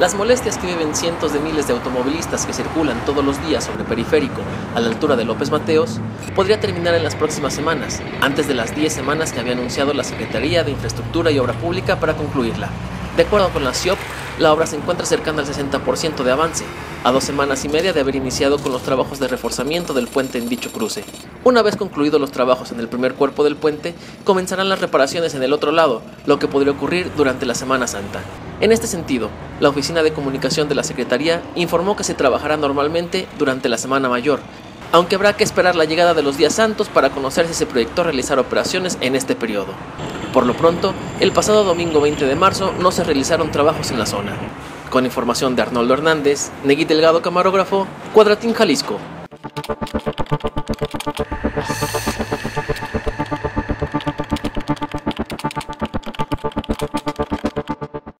Las molestias que viven cientos de miles de automovilistas que circulan todos los días sobre periférico a la altura de López Mateos podría terminar en las próximas semanas, antes de las 10 semanas que había anunciado la Secretaría de Infraestructura y Obra Pública para concluirla. De acuerdo con la CIOP, la obra se encuentra cercana al 60% de avance, a dos semanas y media de haber iniciado con los trabajos de reforzamiento del puente en dicho cruce. Una vez concluidos los trabajos en el primer cuerpo del puente, comenzarán las reparaciones en el otro lado, lo que podría ocurrir durante la Semana Santa. En este sentido, la Oficina de Comunicación de la Secretaría informó que se trabajará normalmente durante la Semana Mayor, aunque habrá que esperar la llegada de los días santos para conocer si se proyectó realizar operaciones en este periodo. Por lo pronto, el pasado domingo 20 de marzo no se realizaron trabajos en la zona. Con información de Arnoldo Hernández, Negui Delgado Camarógrafo, Cuadratín Jalisco.